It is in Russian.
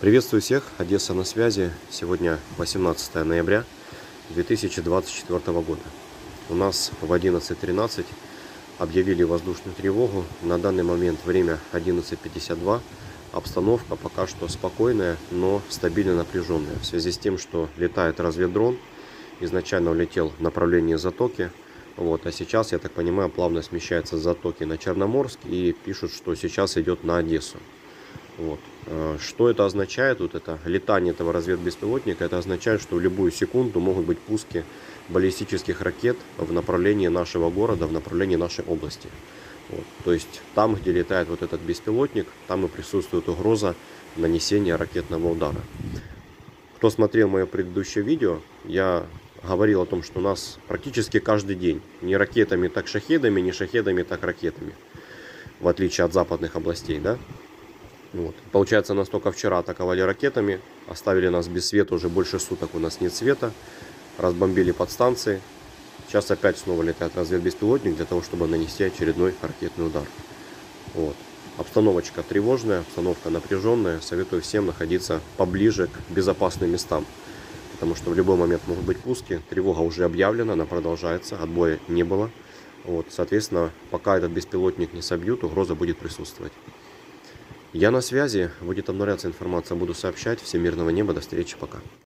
Приветствую всех, Одесса на связи. Сегодня 18 ноября 2024 года. У нас в 11.13 объявили воздушную тревогу. На данный момент время 11.52. Обстановка пока что спокойная, но стабильно напряженная. В связи с тем, что летает разведдрон, изначально улетел в направлении Затоки, вот, а сейчас, я так понимаю, плавно смещается с Затоки на Черноморск и пишут, что сейчас идет на Одессу. Вот. Э, Что это означает, вот это летание этого разведбеспилотника, это означает, что в любую секунду могут быть пуски баллистических ракет в направлении нашего города, в направлении нашей области. Вот. То есть там, где летает вот этот беспилотник, там и присутствует угроза нанесения ракетного удара. Кто смотрел мое предыдущее видео, я говорил о том, что у нас практически каждый день не ракетами, так шахедами, не шахедами, так ракетами. В отличие от западных областей, да? Вот. Получается, нас только вчера атаковали ракетами, оставили нас без света уже больше суток, у нас нет света, разбомбили подстанции. Сейчас опять снова летает разведбеспилотник для того, чтобы нанести очередной ракетный удар. Вот. Обстановочка тревожная, обстановка напряженная. Советую всем находиться поближе к безопасным местам. Потому что в любой момент могут быть пуски. Тревога уже объявлена, она продолжается, отбоя не было. Вот, соответственно, пока этот беспилотник не собьют, угроза будет присутствовать. Я на связи, будет обновляться информация, буду сообщать. Всем мирного неба, до встречи, пока.